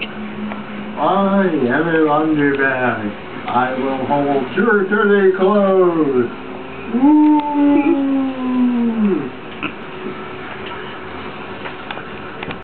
I am a laundry bag. I will hold your dirty clothes. Woo!